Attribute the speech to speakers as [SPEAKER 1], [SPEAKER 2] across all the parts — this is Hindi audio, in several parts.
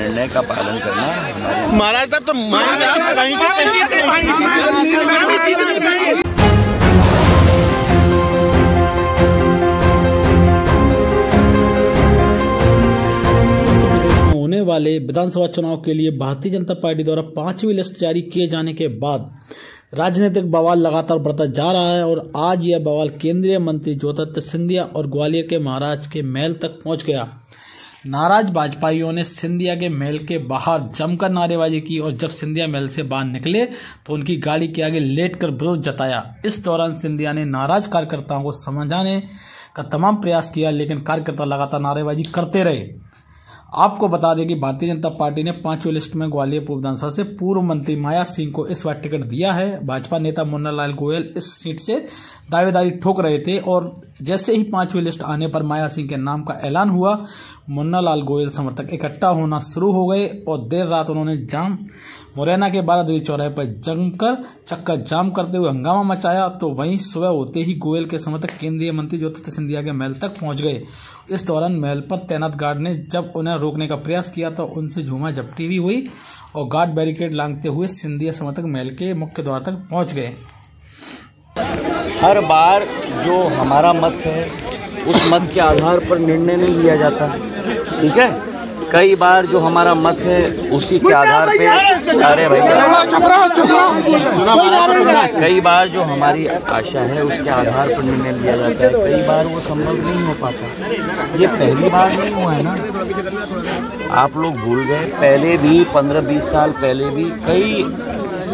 [SPEAKER 1] निर्णय का पालन करना
[SPEAKER 2] महाराज साहब तो कहीं से
[SPEAKER 3] प्रदेश होने वाले विधानसभा चुनाव के लिए भारतीय जनता पार्टी द्वारा पांचवी लिस्ट जारी किए जाने के बाद राजनीतिक बवाल लगातार बढ़ता जा रहा है और आज यह बवाल केंद्रीय मंत्री ज्योतिरादित्य सिंधिया और ग्वालियर के महाराज के महल तक पहुँच गया। नाराज़ भाजपाइयों ने सिंधिया के महल के बाहर जमकर नारेबाजी की और जब सिंधिया महल से बाहर निकले तो उनकी गाड़ी के आगे लेटकर विरोध जताया। इस दौरान सिंधिया ने नाराज़ कार्यकर्ताओं को समझाने का तमाम प्रयास किया, लेकिन कार्यकर्ता लगातार नारेबाजी करते रहे। आपको बता दें कि भारतीय जनता पार्टी ने पांचवी लिस्ट में ग्वालियर पूर्व विधानसभा से पूर्व मंत्री माया सिंह को इस बार टिकट दिया है। भाजपा नेता मुन्ना लाल गोयल इस सीट से दावेदारी ठोक रहे थे और जैसे ही पांचवी लिस्ट आने पर माया सिंह के नाम का ऐलान हुआ मुन्ना लाल गोयल समर्थक इकट्ठा होना शुरू हो गए और देर रात उन्होंने जाम, मुरैना के बारादरी चौराहे पर जमकर चक्का जाम करते हुए हंगामा मचाया तो वहीं सुबह होते ही गोयल के समर्थक केंद्रीय मंत्री ज्योतिरादित्य सिंधिया के महल तक पहुँच गए। इस दौरान महल पर तैनात गार्ड ने जब उन्हें रोकने का प्रयास किया तो उनसे झूमा झपटी भी हुई और गार्ड बैरिकेड लांगते हुए सिंधिया समर्थक महल के मुख्य द्वार तक पहुँच गए।
[SPEAKER 4] हर बार जो हमारा मत है, उस मत के आधार पर निर्णय नहीं लिया जाता। ठीक है? कई बार जो हमारा मत है, उसी के आधार पे अरे भाई कई बार जो हमारी आशा है, उसके आधार पर निर्णय लिया जाता है। कई बार वो संभव नहीं हो पाता। ये पहली बार नहीं हुआ है ना? आप लोग भूल गए। पहले भी, पंद्रह बीस साल पहले भी कई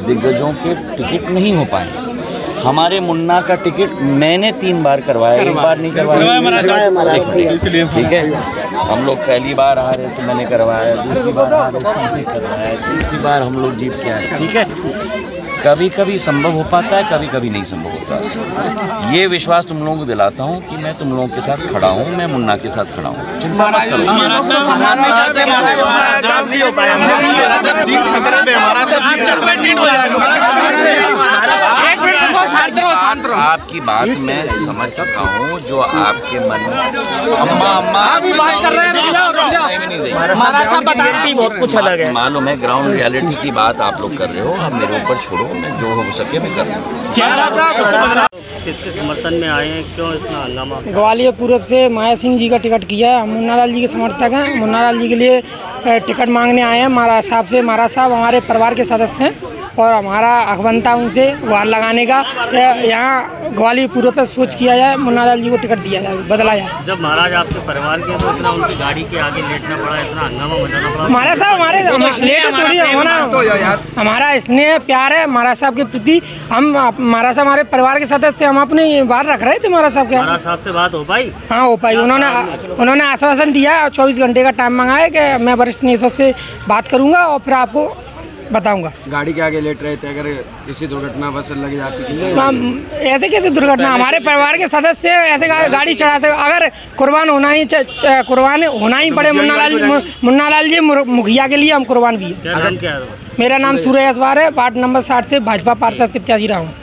[SPEAKER 4] दिग्गजों के टिकट नहीं हो पाए। हमारे मुन्ना का टिकट मैंने तीन बार करवाया एक बार नहीं करवाया ठीक है हम लोग पहली बार आ रहे थे मैंने करवाया दूसरी बार आ रहे थे करवाया तीसरी बार हम लोग जीत के आए ठीक है कभी कभी संभव हो पाता है कभी कभी नहीं संभव होता ये विश्वास तुम लोगों को दिलाता हूँ कि मैं तुम लोगों के साथ खड़ा हूँ मैं मुन्ना के साथ खड़ा हूँ चिंता मत करो
[SPEAKER 2] महाराज साहब नहीं हो पाया महाराज साहब सीट खतरे में महाराज साहब सीट चकलेट हो जाएगा
[SPEAKER 4] आपकी बात मैं समझ सकता हूँ जो आपके मन में अम्मा अम्मा। अभी बात कर रहे हैं हमारा सब बताना बहुत कुछ अलग है। मालूम है ग्राउंड रियलिटी की बात आप लोग कर रहे हो। अब मेरे ऊपर छोड़ो मैं जो हो सके मैं कर
[SPEAKER 5] किसके समर्थन में आए हैं? क्यों इतना हंगामा?
[SPEAKER 6] ग्वालियर पूर्व से माया सिंह जी का टिकट किया है। हम मुन्ना लाल जी के समर्थक हैं। मुन्ना लाल जी के लिए टिकट मांगने आए हैं। महाराज साहब से महाराज साहब हमारे परिवार के सदस्य हैं। और हमारा हक बनता है उनसे वार लगाने का यहाँ ग्वालियर पूर्व पे सोच किया जाए मुन्ना लाल जी को टिकट दिया जाए बदला जाए।
[SPEAKER 5] जब महाराज आपके परिवार के तो इतना उनकी गाड़ी के आगे लेटना पड़ा इतना हंगामा मचाना पड़ा?
[SPEAKER 6] महाराज साहब हमारे लेट थोड़ी होना। हमारा स्नेह प्यार है महाराज साहब के प्रति। हम महाराज साहब हमारे परिवार के सदस्य हम अपनी बात रख रहे थे महाराज साहब के।
[SPEAKER 5] महाराज साहब से बात हो पाई?
[SPEAKER 6] हाँ हो पाई। उन्होंने उन्होंने आश्वासन दिया और चौबीस घंटे का टाइम मांगा है कि मैं वरिष्ठ निदेशक से बात करूँगा और फिर आपको बताऊँगा।
[SPEAKER 7] गाड़ी के आगे लेट रहे थे अगर किसी दुर्घटना बस लग जाती
[SPEAKER 6] ऐसे कैसे दुर्घटना हमारे परिवार के सदस्य ऐसे गाड़ी चढ़ा सकते अगर कुर्बान होना ही कुर्बान होना ही पड़े मुन्ना लाल जी मुन्ना लाल जी मुखिया के लिए हम कुर्बान भी हैं।
[SPEAKER 5] है?
[SPEAKER 6] मेरा नाम सूर्य असवार है वार्ड नंबर साठ से भाजपा पार्षद प्रत्याशी रहा हूँ।